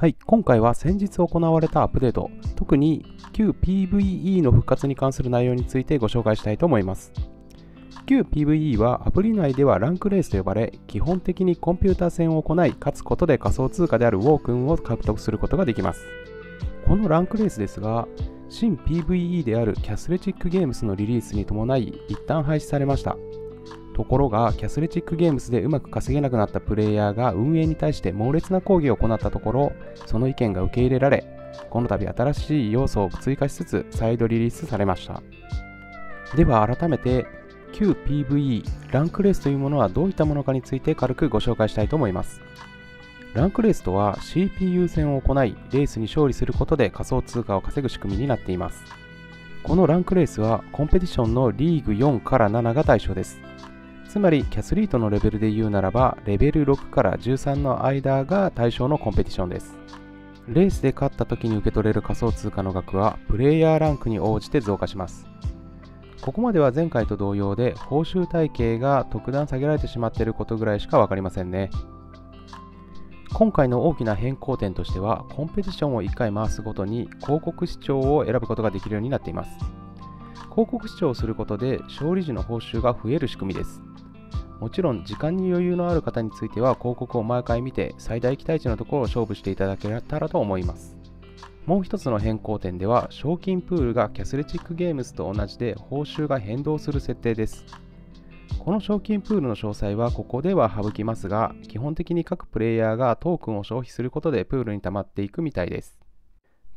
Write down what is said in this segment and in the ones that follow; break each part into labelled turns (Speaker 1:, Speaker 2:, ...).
Speaker 1: はい、今回は先日行われたアップデート、特に旧 PVE の復活に関する内容についてご紹介したいと思います。旧 PVE はアプリ内ではランクレースと呼ばれ、基本的にコンピューター戦を行い、勝つことで仮想通貨であるウォークンを獲得することができます。このランクレースですが、新 PVE であるキャスレチックゲームスのリリースに伴い、一旦廃止されました。ところが、キャスレチックゲームスでうまく稼げなくなったプレイヤーが運営に対して猛烈な抗議を行ったところ、その意見が受け入れられ、この度新しい要素を追加しつつ再度リリースされました。では改めて、旧 PVE ランクレースというものはどういったものかについて軽くご紹介したいと思います。ランクレースとは CPU 戦を行い、レースに勝利することで仮想通貨を稼ぐ仕組みになっています。このランクレースはコンペティションのリーグ4から7が対象です。つまりキャスリートのレベルで言うならばレベル6から13の間が対象のコンペティションです。レースで勝った時に受け取れる仮想通貨の額はプレイヤーランクに応じて増加します。ここまでは前回と同様で報酬体系が特段下げられてしまっていることぐらいしか分かりませんね。今回の大きな変更点としてはコンペティションを1回回すごとに広告視聴を選ぶことができるようになっています。広告視聴をすることで勝利時の報酬が増える仕組みです。もちろん時間に余裕のある方については広告を毎回見て最大期待値のところを勝負していただけたらと思います。もう一つの変更点では賞金プールがキャスレチックゲームズと同じで報酬が変動する設定です。この賞金プールの詳細はここでは省きますが、基本的に各プレイヤーがトークンを消費することでプールに溜まっていくみたいです。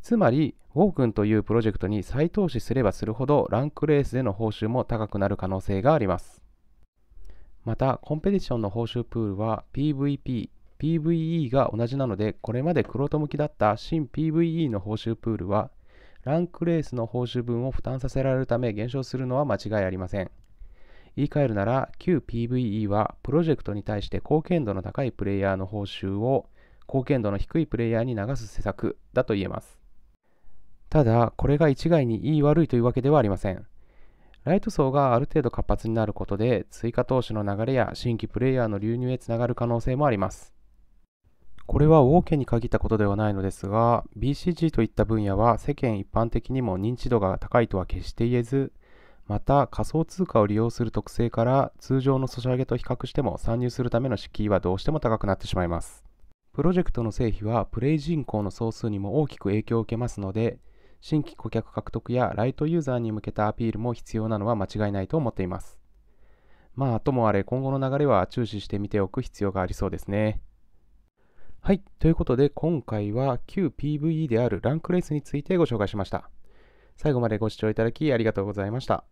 Speaker 1: つまり、ウォークンというプロジェクトに再投資すればするほどランクレースでの報酬も高くなる可能性があります。また、コンペティションの報酬プールは PVP、PVE が同じなので、これまでクロート向きだった新 PVE の報酬プールは、ランクレースの報酬分を負担させられるため減少するのは間違いありません。言い換えるなら、旧 PVE はプロジェクトに対して貢献度の高いプレイヤーの報酬を貢献度の低いプレイヤーに流す施策だと言えます。ただ、これが一概にいい悪いというわけではありません。ライト層がある程度活発になることで追加投資の流れや新規プレイヤーの流入へつながる可能性もあります。これは OK に限ったことではないのですが、BCG といった分野は世間一般的にも認知度が高いとは決して言えず、また仮想通貨を利用する特性から通常のソシャゲと比較しても参入するための敷居はどうしても高くなってしまいます。プロジェクトの成否はプレイ人口の総数にも大きく影響を受けますので、新規顧客獲得やライトユーザーに向けたアピールも必要なのは間違いないと思っています。まあ、ともあれ今後の流れは注視してみておく必要がありそうですね。はい。ということで、今回は旧 PVE であるランクレースについてご紹介しました。最後までご視聴いただきありがとうございました。